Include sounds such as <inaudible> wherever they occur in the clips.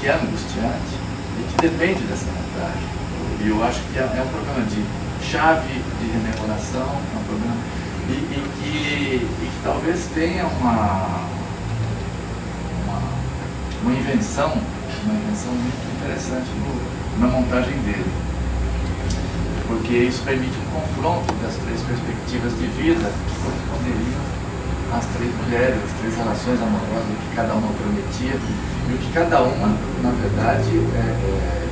que é angustiante e que depende dessa montagem. E eu acho que é, é um problema de chave de rememoração, é um problema e, e, que, e que talvez tenha uma, uma, uma invenção, uma invenção muito interessante no, na montagem dele. Porque isso permite um confronto das três perspectivas de vida que corresponderiam às três mulheres, as três relações amorosas, o que cada uma prometia e o que cada uma, na verdade, é, é,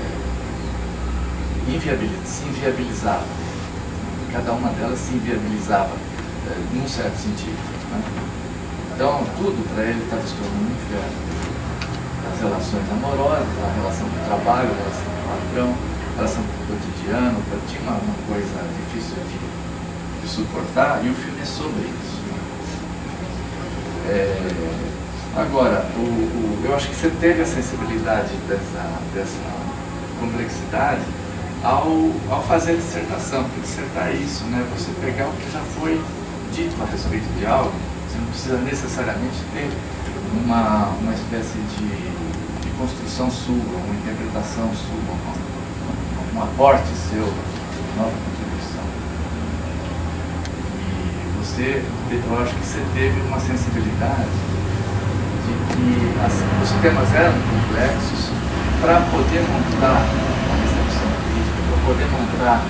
inviabiliz, se inviabilizava. Cada uma delas se inviabilizava é, num certo sentido. Né? Então, tudo para ele estava se tornando um inferno. As relações amorosas, a relação com o trabalho, a relação com o patrão, a relação com o cotidiano, tinha uma, uma coisa difícil de, de, suportar e o filme é sobre isso. É, agora, o, o, eu acho que você teve a sensibilidade dessa, dessa complexidade ao, ao fazer a dissertação, porque dissertar é isso, né? Você pegar o que já foi dito a respeito de algo, você não precisa necessariamente ter uma, uma espécie de, de construção sua, uma interpretação sua, um, um aporte seu, nova contribuição. E você, eu acho que você teve uma sensibilidade de que assim, os temas eram complexos para poder montar a recepção crítica, para poder montar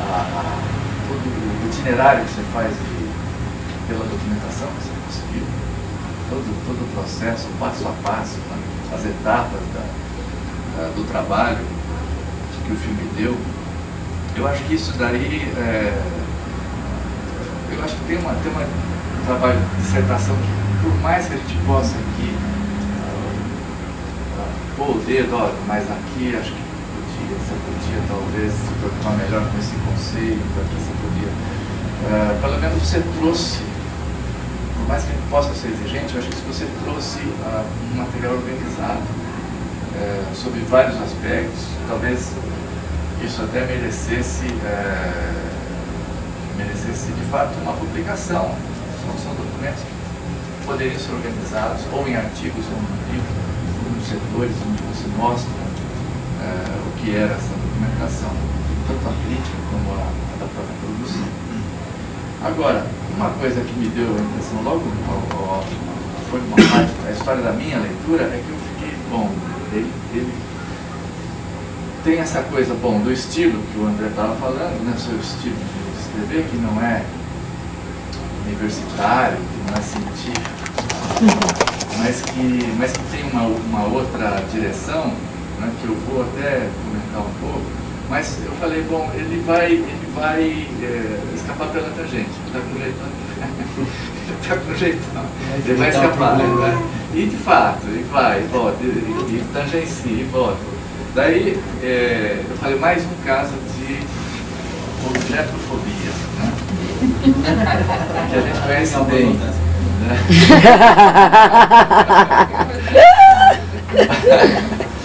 a, a, todo o itinerário que você faz de pela documentação que você conseguiu, todo, todo o processo, passo a passo, né? as etapas da, da, do trabalho que o filme deu, eu acho que isso daí, é, acho que tem, uma, tem uma, um trabalho de dissertação que, por mais que a gente possa aqui uh, pôr o dedo, olha, mas aqui acho que podia, você podia talvez se preocupar melhor com esse conceito, aqui você podia. Uh, pelo menos você trouxe por mais que a gente possa ser exigente, eu acho que se você trouxe uh, um material organizado uh, sobre vários aspectos, talvez isso até merecesse, uh, merecesse de fato uma publicação. São, são documentos que poderiam ser organizados ou em artigos ou em livro, em setores onde você mostra o que era essa documentação, tanto a crítica como a, da própria produção. Agora, uma coisa que me deu a impressão logo foi uma parte da história da minha leitura é que eu fiquei, bom, ele, ele tem essa coisa, bom, do estilo que o André estava falando, né, seu estilo de escrever, que não é universitário, que não é científico, <laughs> mas que, mas que tem uma, uma outra direção, né, que eu vou até comentar um pouco, mas eu falei, bom, ele vai, ele vai é, escapar pela tangente, está com jeitão. <laughs> está com jeitão. Ele vai escapar, né? E de fato, ele vai, e volta, e, e tangencia, e volta. Daí é, eu falei, mais um caso de objetofobia, né? que a gente conhece bem. Né?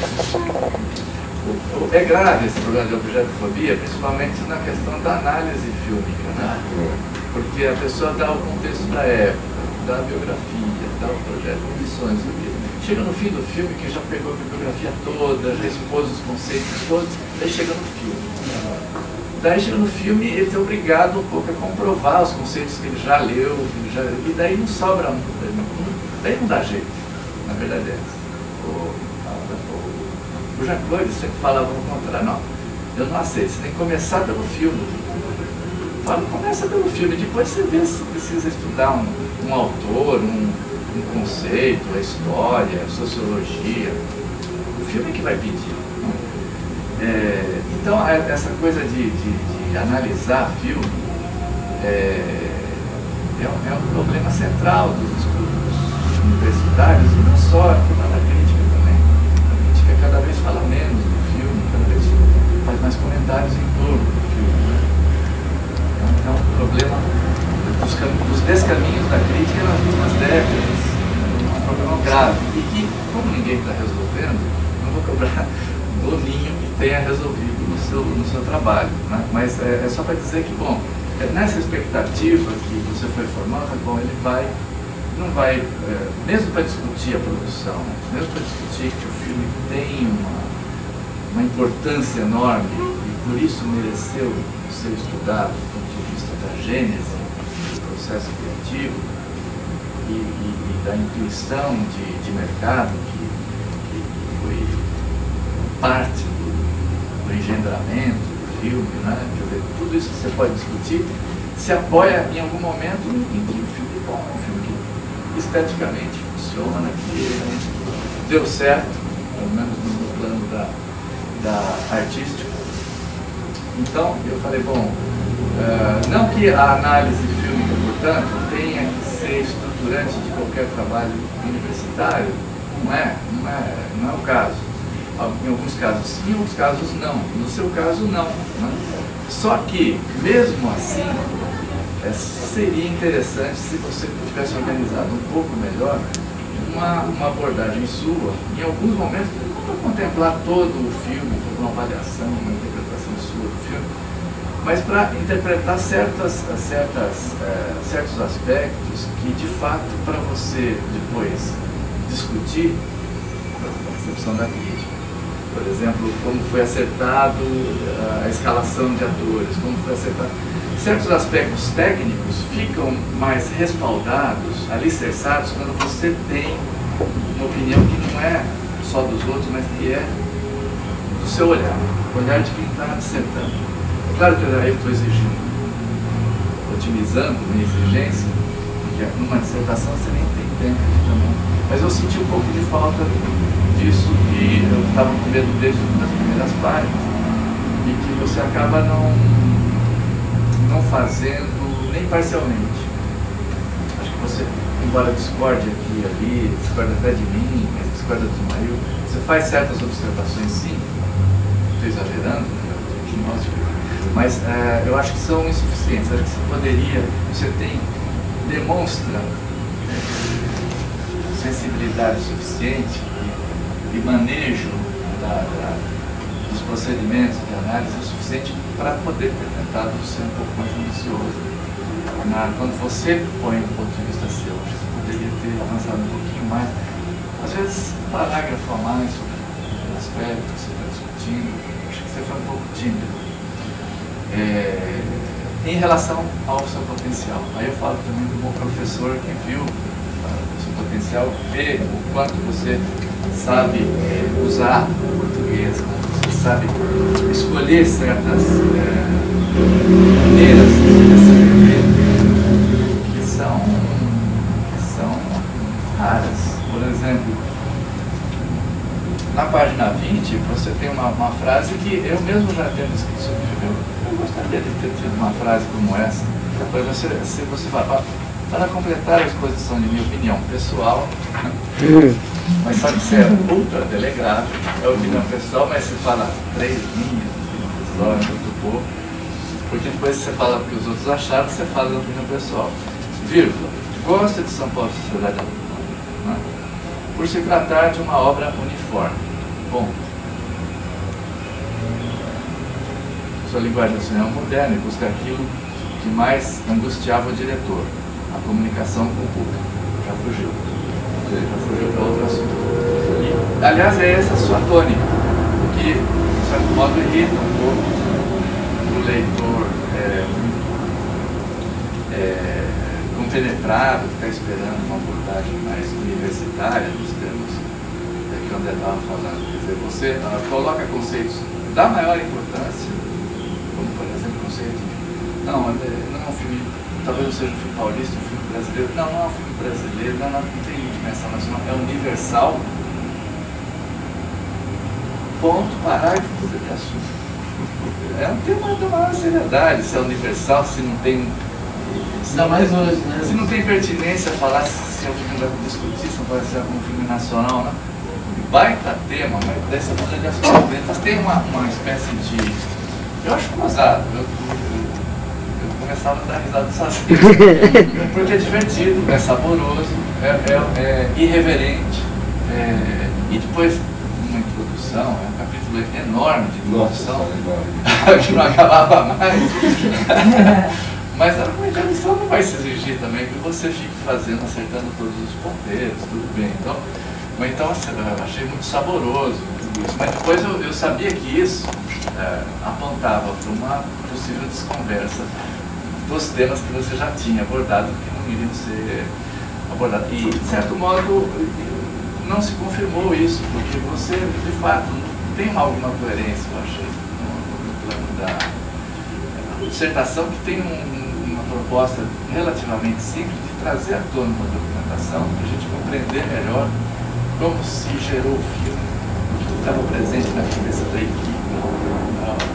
<laughs> É grave esse problema de objetofobia, principalmente na questão da análise fílmica, né? Porque a pessoa dá o contexto da época, dá a biografia, dá o projeto, condições. Chega no fim do filme, que já pegou a bibliografia toda, já expôs os conceitos todos, daí chega no filme. Daí no filme, ele é obrigado um pouco a comprovar os conceitos que ele já leu, ele já, e daí não sobra, daí não dá jeito, na verdade é essa. O Jean-Claude sempre falava no contrário, não, eu não aceito, você tem que começar pelo filme. Fala, começa pelo filme, depois você vê se precisa estudar um, um autor, um, um, conceito, a história, a sociologia. O filme é que vai pedir. É, então, essa coisa de, de, de analisar filme é, é, um, é, um, problema central dos estudos universitários, e não só, na crítica cada vez fala menos do filme, cada vez faz mais comentários em torno do filme. Né? Então, é um problema dos, dos descaminhos da crítica nas últimas décadas. É um problema grave. E que, como ninguém está resolvendo, não vou cobrar do Ninho que tenha resolvido no seu, no seu trabalho. Né? Mas é, é só para dizer que, bom, nessa expectativa que você foi formando, bom, ele vai, não vai, é, mesmo para discutir a produção, mesmo para discutir que o filme tem uma, uma importância enorme e por isso mereceu ser estudado do ponto de vista da gênese do processo criativo e, e, e da intuição de, de mercado que, que, foi parte do, do engendramento do filme, né? Tudo isso que você pode discutir se apoia em algum momento em que o filme é bom, um filme que esteticamente funciona, que deu certo, pelo menos no plano da, da artística. Então, eu falei, bom, uh, não que a análise fílmica, portanto, tenha que ser estruturante de qualquer trabalho universitário, não é, não é, não é o caso. Em alguns casos sim, em outros casos não. No seu caso, não. Né? Só que, mesmo assim, é, seria interessante se você tivesse organizado um pouco melhor uma, uma abordagem sua, em alguns momentos, não para contemplar todo o filme, fazer uma avaliação, uma interpretação sua do filme, mas para interpretar certas, certas, é, certos aspectos que, de fato, para você depois discutir, a percepção da por exemplo, como foi acertado a escalação de atores, como foi acertado certos aspectos técnicos ficam mais respaldados, alicerçados, quando você tem uma opinião que não é só dos outros, mas que é do seu olhar, o olhar de quem está dissertando. Claro que eu estou exigindo, otimizando minha exigência, porque numa dissertação você nem tem tempo também. Mas eu senti um pouco de falta disso e eu estava com medo desde as primeiras páginas e que você acaba não não fazendo nem parcialmente. Acho que você, embora discorde aqui e ali, discorde até de mim, discorde do Mario, você faz certas observações sim, estou exagerando, né, mas é, eu acho que são insuficientes. Acho que você poderia, você tem, demonstra sensibilidade suficiente e, e manejo da, da, dos procedimentos de análise o suficiente para poder ter tentado ser um pouco mais ambicioso. Na, quando você põe do ponto de vista seu, você poderia ter avançado um pouquinho mais. Às vezes, um parágrafo a mais sobre o aspecto que você está discutindo, acho que você foi um pouco tímido. É, em relação ao seu potencial. Aí eu falo também do bom professor que viu o seu potencial, vê o quanto você sabe usar o português, né? sabe escolher certas é, maneiras de escrever que são, que são raras. Por exemplo, na página 20 você tem uma, uma frase que eu mesmo já tendo escrito sobre eu, eu gostaria de ter tido uma frase como essa. Depois você, se você fala, para completar a exposição de minha opinião pessoal, mas sabe que é ultra telegráfico, é opinião pessoal, mas você fala três linhas, pessoal é muito pouco, porque depois você fala o que os outros acharam, você fala da opinião pessoal. Vírgula, gosta de São Paulo Sociedade Anônima, né? por se tratar de uma obra uniforme. Ponto. Sua linguagem nacional moderna e busca aquilo que mais angustiava o diretor, a comunicação com o público. Já fugiu. Já fugiu para outro assunto. E, aliás, é essa sua tônica, que, de certo modo, irrita um pouco o leitor é, é, compenetrado, que está esperando uma abordagem mais universitária dos termos é, que o André estava falando. Quer dizer, você uh, coloca conceitos da maior importância, como, por exemplo, o conceito de, não, não é um filme talvez não seja um filme paulista, um filme brasileiro. Não, não é um filme brasileiro, não, não, não tem dimensão nacional, é universal. Ponto, parágrafo, tudo de assunto. É um tema de maior seriedade, se é universal, se não tem. Se Ainda mais hoje, né? Se não tem pertinência falar se é um filme vai discutir, se pode ser um filme nacional, né? Baita tema, mas dessa maneira de assunto. Mas tem uma, uma espécie de. Eu acho cruzado. Eu, começava a dar risada sozinho. <laughs> Porque é divertido, é saboroso, é, é, é irreverente. É, e depois uma introdução, é um capítulo enorme de introdução, <laughs> que não acabava mais. <laughs> Mas a introdução não vai se exigir também que você fique fazendo, acertando todos os ponteiros, tudo bem. Então, Mas então assim, eu achei muito saboroso tudo isso. Mas depois eu, eu sabia que isso é, apontava para uma possível desconversa dos temas que você já tinha abordado, que não iriam ser abordados. E, de certo modo, não se confirmou isso, porque você, de fato, tem alguma coerência, eu achei, no, plano da dissertação, que tem um, uma proposta relativamente simples de trazer à tona uma documentação, para a gente compreender melhor como se gerou o filme, o que estava presente na cabeça da equipe,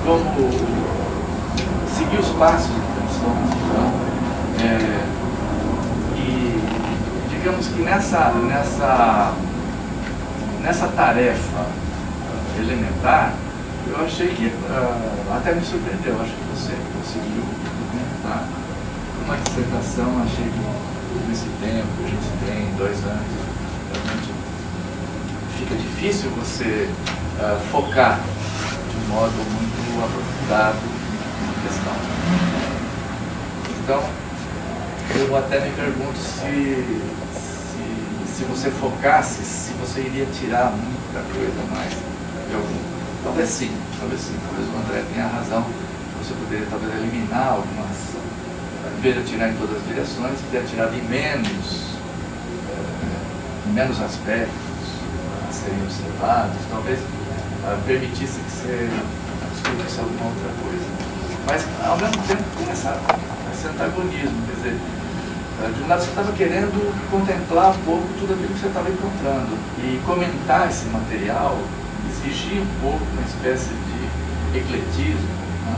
como seguir os passos Transformers. Então, é, digamos que nessa, nessa, nessa tarefa elementar, eu achei que uh, até me surpreendeu, acho que você conseguiu documentar uma dissertação, achei que nesse tempo que a gente tem, dois anos, realmente fica difícil você uh, focar de um modo muito aprofundado na questão. Então, eu até me pergunto se, se, se você focasse, se você iria tirar muita coisa mais de algum. Talvez sim, talvez sim, talvez o André tenha razão. Você poderia talvez eliminar algumas, em vez de atirar em todas as direções, ter atirado em menos, é, em menos aspectos serem observados, talvez uh, permitisse que você discutisse alguma outra coisa. Mas, ao mesmo tempo, tem essa, esse antagonismo, quer dizer, de um lado você estava querendo contemplar um pouco tudo aquilo que você estava encontrando e comentar esse material exigia um pouco uma espécie de ecletismo, né?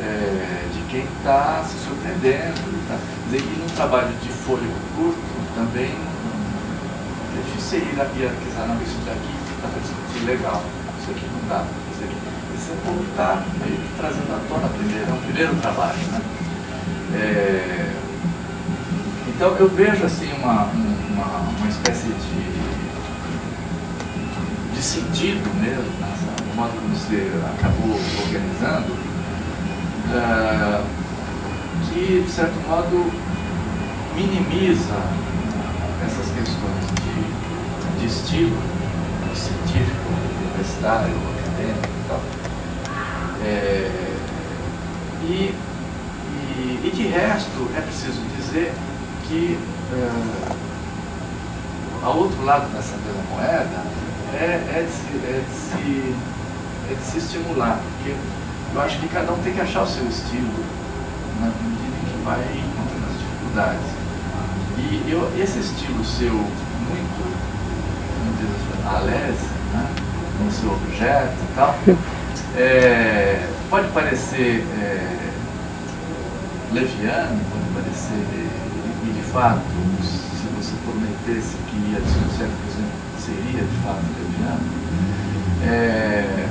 é, de quem está se surpreendendo. Tá? Dizer, num trabalho de fôlego curto também é difícil ir hierarquizar, não, isso daqui dá para discutir legal, isso aqui não dá para fazer. Esse é um está meio que trazendo à tona primeiro, é um primeiro trabalho. Né? É, então eu vejo assim uma, uma, uma espécie de, de sentido mesmo, nessa, no modo como você acabou organizando, uh, que de certo modo minimiza essas questões de, de estilo científico, universitário, acadêmico e tal. É, e, e, e, de resto, é preciso dizer que é, ao outro lado dessa mesma moeda é, é, de se, é, de se, é de se estimular, porque eu acho que cada um tem que achar o seu estilo na medida em que vai encontrando as dificuldades. E eu, esse estilo seu, muito, como diz a Alese, né, no seu objeto e tal, <laughs> é, pode parecer é, leviano, pode parecer, fato, se você prometesse que ia exemplo, seria de fato leviano. É,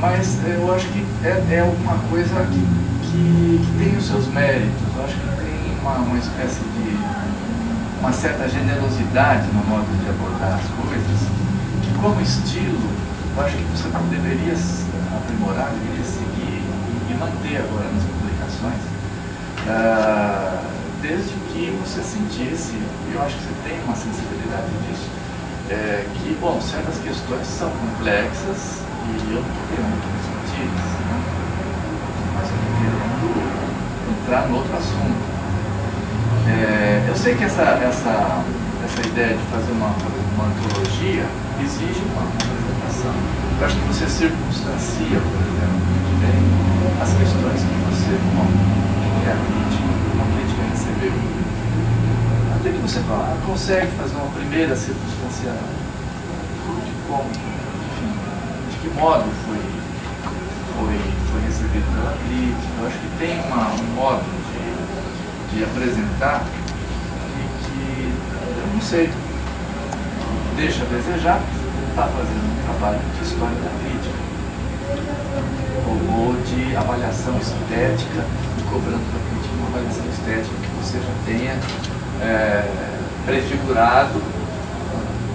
mas eu acho que é, é alguma coisa que, que, que, tem os seus méritos. Eu acho que tem uma, uma espécie de uma certa generosidade no modo de abordar as coisas, que como estilo, eu acho que você deveria aprimorar, deveria seguir e manter agora nas publicações, uh, desde que você sentisse, eu acho que você tem uma sensibilidade disso, é, que, bom, certas questões são complexas e eu não estou querendo discutir, né? mas eu estou querendo entrar no outro assunto. É, eu sei que essa, essa, essa ideia de fazer uma, uma antologia exige uma, apresentação. Eu acho que você circunstancia, por exemplo, muito bem as questões que você, bom, é Até que você consegue fazer uma primeira circunstanciação de como, enfim, de que modo foi, foi, foi recebido pela crítica. Eu acho que tem uma, um modo de apresentar e que, eu não sei, deixa a desejar, está fazendo um trabalho de história da crítica, ou de avaliação estética, cobrando da avaliação estética que você já tenha é, prefigurado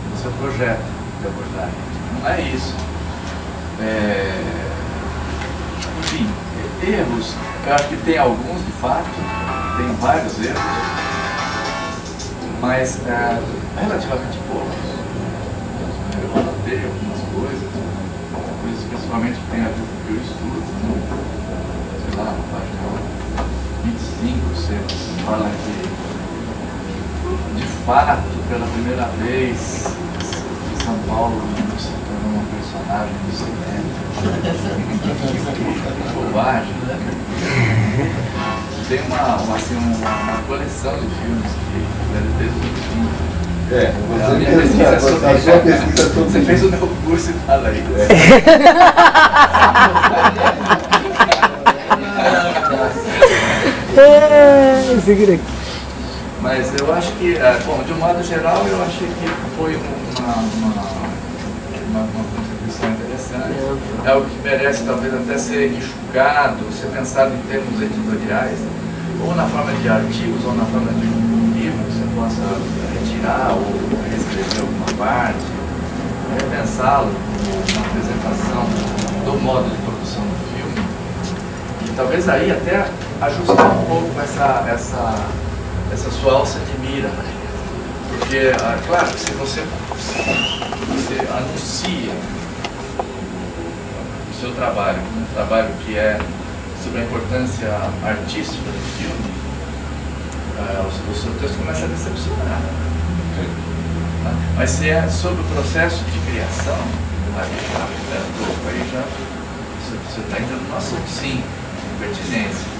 no seu projeto de abordagem. Não é isso. É, enfim, erros, eu acho que tem alguns de fato, tem vários erros, mas é, relativamente poucos. perceber algumas coisas, coisas principalmente que tem a ver com o que eu estudo, né? sei lá, na página 25, você fala que de fato, pela primeira vez, São Paulo se tornou uma personagem do cinema. que bobagem, né? Tem uma, uma, assim, uma, coleção de filmes que desde o fim é, você, minha pesquisa é sobre a sua pesquisa sobre Você fez o meu curso e fala isso. É. <laughs> Mas eu acho que, é, bom, de um modo geral, eu achei que foi uma, uma, uma, uma contribuição interessante. É. Algo que merece talvez até ser enxugado, ser pensado em termos editoriais, ou na forma de artigos, ou na forma de um livro que você possa retirar ou reescrever alguma parte, repensá-lo na apresentação do modo de produção do filme, e talvez aí até ajustar um pouco essa, essa, essa sua alça de mira. Porque, ah, claro, se você, você anuncia o seu trabalho, um trabalho que é sobre a importância artística do filme, uh, o, seu texto começa a decepcionar. Mas se é sobre o processo de criação, aí já, é, aí já você está entrando no assunto, sim, pertinência.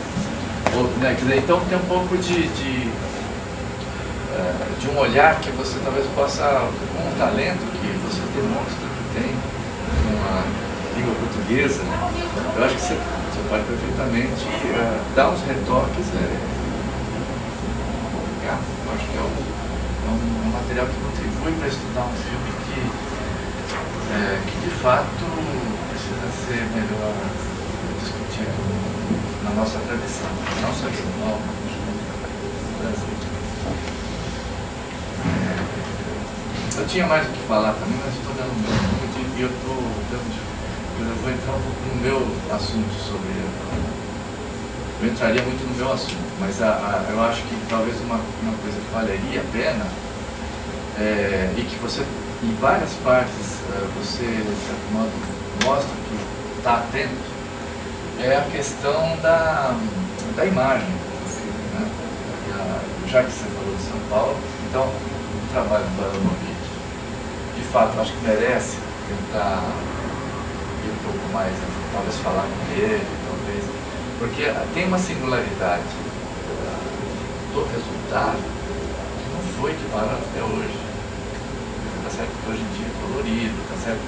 Né, então tem um pouco de, de, uh, de um olhar que você talvez possa, com um talento que você demonstra que tem, uma língua portuguesa, eu acho que você, você pode perfeitamente uh, dar uns retoques. Né, eu acho que é um é um, um material que contribui para estudar um filme que, é, que de fato precisa ser melhor na nossa tradição, não Paulo, mas no Brasil. Eu tinha mais o que falar também, mas estou dando e eu estou dando eu vou entrar um pouco no meu assunto sobre. Eu entraria muito no meu assunto, mas a, a, eu acho que talvez uma, uma coisa que valeria a pena é, e que você, em várias partes, é, você, de certo modo, mostra que está atento, é a questão da, da imagem. Né? Já que você falou de São Paulo, então, o trabalho do Abramovich, de fato, acho que merece tentar ir um pouco mais, talvez falar com ele, talvez, porque tem uma singularidade do resultado que não foi equiparado até hoje certo que hoje em dia é colorido, tá certo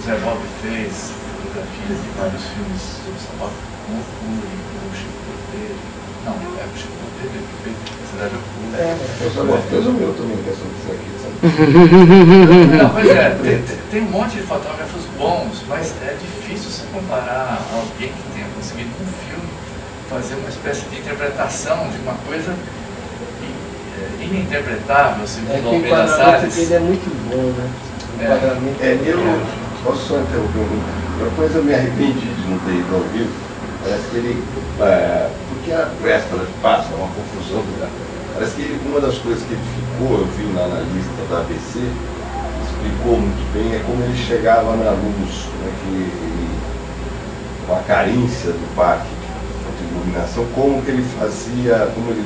o Zé Bob fez fotografias de vários filmes sobre São Paulo com o Cury, com o Chico Cordeiro. Não, é o Chico Cordeiro que fez a Cidade do Cury. É, o Zé Bob fez o meu também, que é sobre isso aqui, sabe? <laughs> Não, pois é, tem, tem um monte de fotógrafos bons, mas é difícil você comparar alguém que tenha conseguido um filme fazer uma espécie de interpretação de uma coisa ininterpretável, segundo é Almeida Salles. ele é muito bom, né? O é, é, eu posso só interromper um Depois eu me arrependi de não ter ido ao vivo. Parece que ele. É, porque a véspera passa, é uma confusão. Né? Parece que ele, uma das coisas que ele ficou, eu vi na, na lista da ABC, explicou muito bem, é como ele chegava na luz, né, que ele, com a carência do parque de iluminação, como que ele fazia, como ele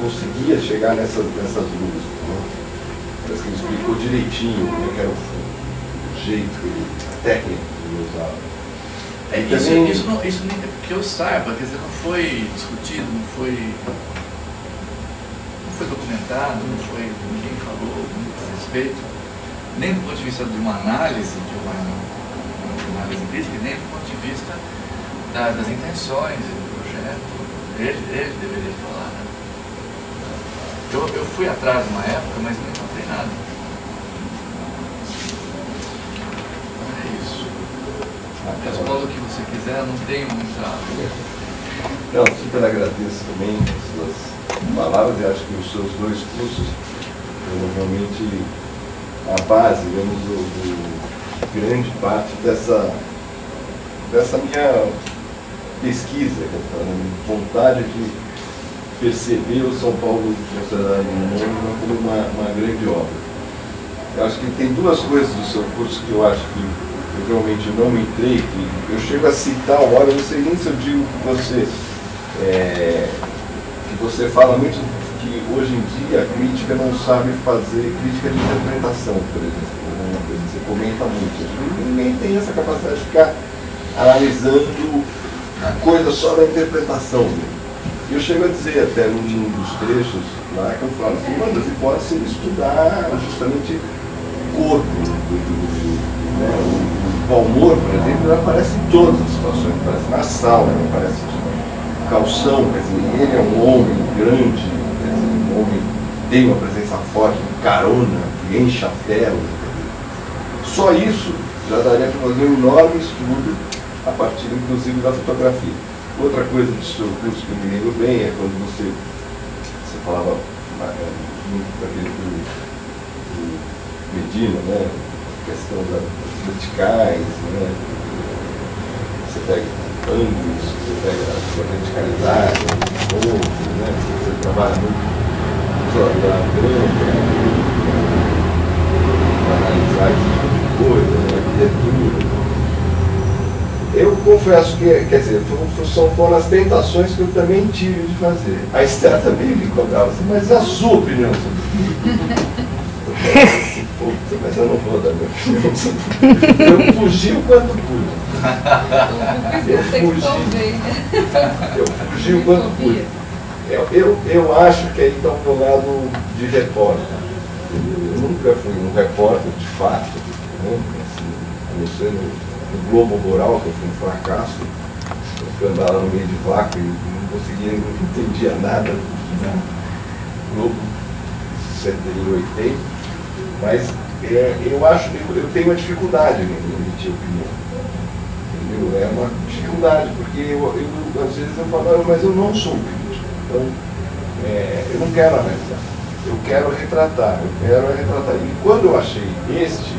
conseguia chegar nessas, nessas luzes. Né? Parece que ele explicou direitinho como é que era o, o jeito, a técnica que ele usava. É, isso, também... isso, não, isso nem que eu saiba, quer dizer, não foi discutido, não foi, não foi documentado, não foi, ninguém falou muito a respeito, nem do ponto de vista de uma análise, de uma, uma análise crítica, nem do ponto de vista da, das intenções do projeto. Ele, ele deveria falar. Né? Eu, eu fui atrás uma época, mas não encontrei nada. Então é isso. Responda o que você quiser, não tenho muita. Não, super agradeço também as suas palavras e acho que os seus dois cursos provavelmente a base, digamos, do, do, grande parte dessa, dessa minha pesquisa, essa vontade de perceber o São Paulo Humana como uma, uma grande obra. eu acho que tem duas coisas do seu curso que eu acho que realmente não entrei, que eu chego a citar uma hora, eu não sei nem se eu digo que você, é, que você fala muito que hoje em dia a crítica não sabe fazer crítica de interpretação, por exemplo. Você comenta muito. Ninguém tem essa capacidade de ficar analisando a coisa só da interpretação. E eu chego a dizer até num dos trechos lá que eu falo uma das hipóteses seria estudar justamente o corpo do, do, né? O Valmor, por exemplo, ele aparece em todas as situações, aparece na sala, ele aparece de calção, quer dizer, ele é um homem grande, quer dizer, um homem que tem uma presença forte, carona, que enche a tela. Só isso já daria para fazer um enorme estudo a partir, inclusive, da fotografia. Outra coisa do seu curso que eu me lembro bem é quando você, você falava é, muito daquele do, do Medina, né? A questão das verticais, né? Você pega ângulos, você pega a verticalidade, outro, né? Você trabalha muito da grama, para analisar esse tipo de coisa, né? arquitetura. Eu confesso que, quer dizer, são, foram as tentações que eu também tive de fazer. A Esther também me cobrava assim, mas a sua opinião sobre <laughs> Puta, mas eu não vou dar opinião sobre Eu fugi o quanto pude. Eu fugi. Eu fugi o quanto pude. Eu, eu, eu acho que aí está um lado de repórter. Eu nunca fui um repórter de fato, né? assim, a não ser no Globo Rural, que foi um fracasso. Eu andava no meio de vácuo e não conseguia, não entendia nada né? Globo 70 e 80. Mas é, eu acho, eu, eu tenho uma dificuldade em emitir opinião. Entendeu? É uma dificuldade, porque eu, eu, às vezes eu falo, mas eu não sou crítico. Então, é, eu não quero analisar. Eu quero retratar, eu quero retratar. E quando eu achei este,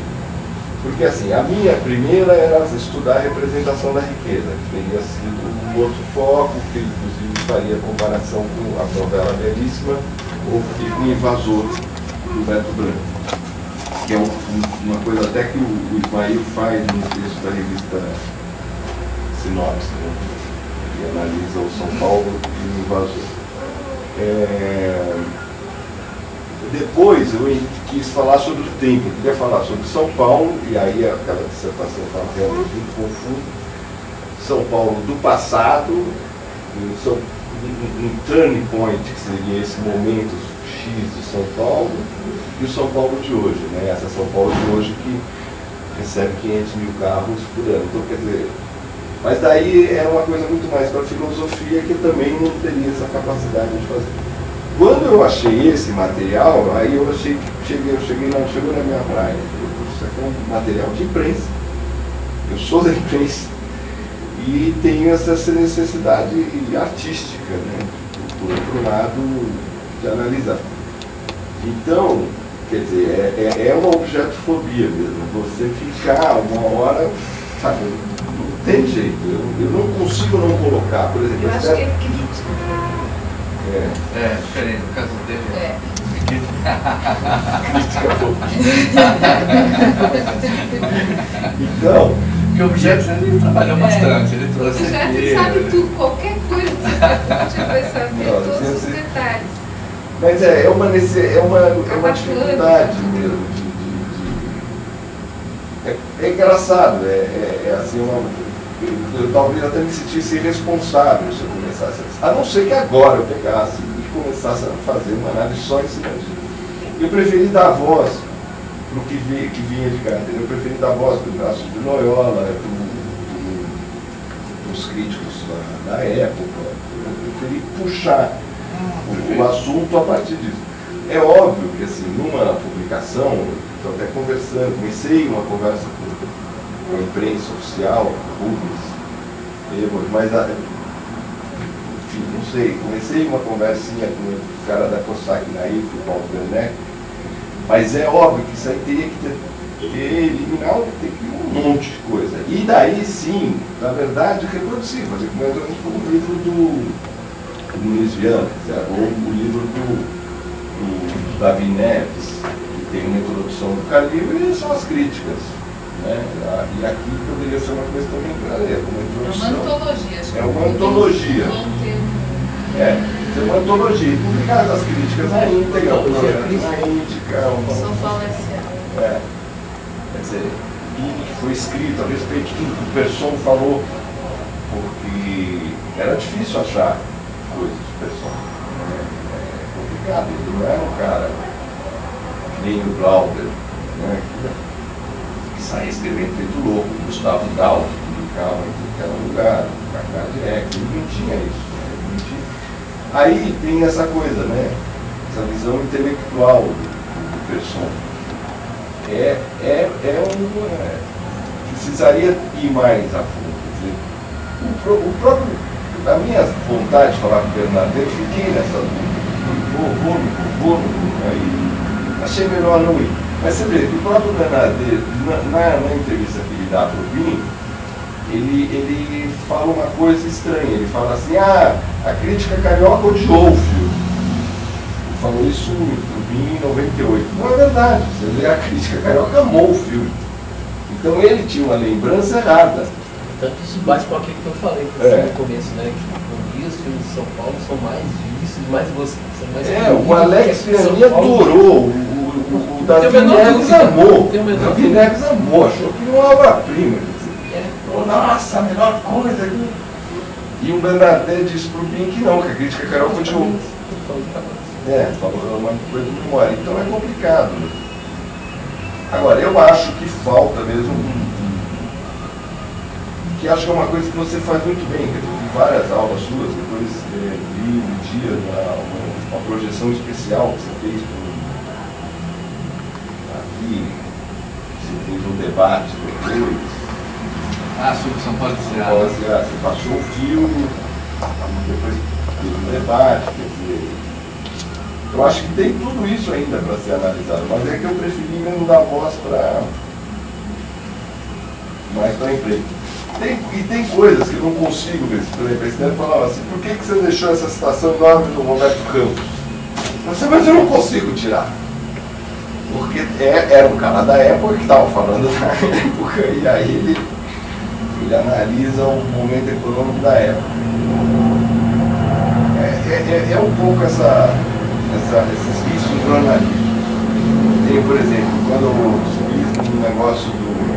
porque assim, a minha primeira era estudar a representação da riqueza, que teria sido um outro foco, que inclusive faria comparação com a novela belíssima ou com o invasor do Beto Branco. Que é um, uma coisa até que o, o Ismael faz no texto da revista Sinopse, né? que analisa o São Paulo e o invasor. É depois eu quis falar sobre o tempo, eu queria falar sobre São Paulo, e aí aquela dissertação estava realmente muito confusa. São Paulo do passado, um, um turning point, que seria esse momento X de São Paulo, e o São Paulo de hoje, né? essa São Paulo de hoje que recebe 500 mil carros por ano. Então, quer dizer, mas daí era uma coisa muito mais para a filosofia que eu também não teria essa capacidade de fazer. Quando eu achei esse material, aí eu achei cheguei, eu cheguei, não, chegou na minha praia. Isso aqui é um material de imprensa. Eu sou da imprensa. E tenho essa necessidade artística, né? Por outro lado, de analisar. Então, quer dizer, é, é, é uma objetofobia mesmo. Você ficar uma hora, sabe, não tem jeito. Eu, eu não consigo não colocar, por exemplo. Eu acho que é crítico. É, é diferente, no caso dele. É. então, porque o objeto ele trabalhou é. bastante, ele trouxe. O objeto aqui, sabe tudo, qualquer coisa que você vai saber, todos os detalhes. Mas é, é uma, é uma, é uma dificuldade mesmo. De, de, de, é, é, engraçado, é, é, é assim uma. Eu, eu, talvez até me sentisse irresponsável se eu começasse a. A não ser que agora eu pegasse e começasse a fazer uma análise só em cima disso. Eu preferi dar voz para o que, vinha, que vinha de cá. Eu preferi dar voz para o braço de Loyola, para os críticos da, da, época. Eu preferi puxar o, assunto a partir disso. É óbvio que assim, numa publicação, estou até conversando, comecei uma conversa com, com a imprensa oficial, Rubens, mas enfim, não sei, comecei uma conversinha com o cara da COSAC na IFE, o Paulo Werneck, mas é óbvio que isso aí teria que ter, ter eliminar tem que um monte de coisa. E daí sim, na verdade, reproduzir, fazer mais ou menos como o livro do Luiz Viana, ou o livro do, do Davi Neves, tem uma introdução do calibre e são as críticas. Né? E aqui poderia ser uma coisa também é uma introdução. É uma antologia. É uma antologia. É, é uma antologia. Publicar as críticas na íntegra, o projeto na íntegra. São Paulo S.A. É. Quer dizer, tudo que foi escrito a respeito de tudo que o Persson falou, porque era difícil achar coisas Persson. É, é complicado, ele não era um cara que nem o Glauber, né? que, que saía escrevendo feito louco, Gustavo Dal, que publicava em tudo que era lugar, cartaz direct, ele não tinha isso. Aí tem essa coisa, né? Essa visão intelectual do, do Persson. É, é, é um. É, precisaria ir mais a fundo. Dizer, o, o, próprio. A minha vontade de falar com o Bernardo, eu fiquei nessa dúvida. Vou, vou, vou, vou, aí. Achei melhor não ir. Mas você vê o próprio Bernardo, na, na, na entrevista que ele dá para o Bim, ele, ele fala uma coisa estranha. Ele fala assim, ah, a crítica carioca odiou o filme. Ele falou isso em 98. Não é verdade. Você vê, a crítica carioca amou o filme. Então ele tinha uma lembrança errada. Tanto isso bate com aquilo que eu falei é. no começo, né? Que no Rio, os filmes de São Paulo são mais vistos, mais você. Mais é, o Alex Piani adorou. O, o, Davi Neves amou. O Davi Neves amou, achou que não é obra-prima nossa, a melhor coisa. E o Bernadette disse para o Bim que não, que a crítica Carol continuou. É, falou uma coisa de memória. Então é complicado. Agora, eu acho que falta mesmo que acho que é uma coisa que você faz muito bem, que eu várias aulas suas, depois é, vi um dia uma, uma, uma, projeção especial que você fez aqui, você fez um debate depois, ah, sobre São Paulo de Ceará. Você passou o filme, depois teve um debate, quer dizer. Eu acho que tem tudo isso ainda para ser analisado, mas é que eu preferi mesmo dar voz para mais para emprego. Tem, e tem coisas que eu não consigo ver. Por exemplo, esse tempo falava assim, por que, que você deixou essa situação enorme do Roberto Campos? Eu mas eu não consigo tirar. Porque é, era um cara da época que estava falando da época, e aí ele ele analisa o momento econômico da época. É, é, é, é um pouco essa, essa, esses vícios jornalísticos. Tem, por exemplo, quando eu subi um negócio do, do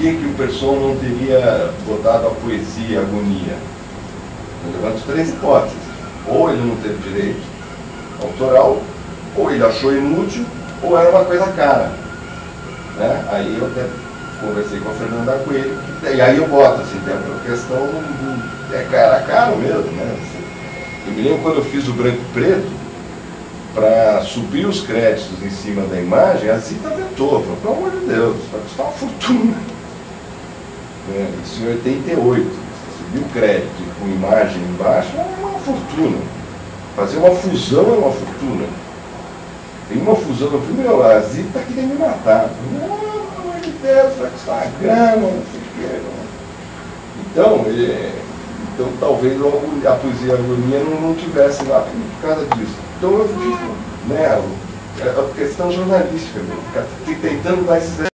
que, que o pessoal não teria botado a poesia a agonia. Eu levanto três hipóteses. Ou ele não teve direito autoral, ou ele achou inútil, ou era uma coisa cara. Né? Aí eu até conversei com a Fernanda Coelho, e aí eu boto, assim, tem uma questão, é cara caro mesmo, né? Eu me lembro quando eu fiz o branco preto, para subir os créditos em cima da imagem, a Zita vetou, falou, pelo amor de Deus, vai custar uma fortuna. É, isso em 88, subir o crédito com imagem embaixo é uma fortuna. Fazer uma fusão é uma fortuna. Tem uma fusão no filme, a Zita queria me matar. Não, Deus, vai custar grana, não sei o quê. Então, então talvez a poesia agonia não, não tivesse lá por causa disso. Então eu fico, né, a questão jornalística ficar tentando dar esses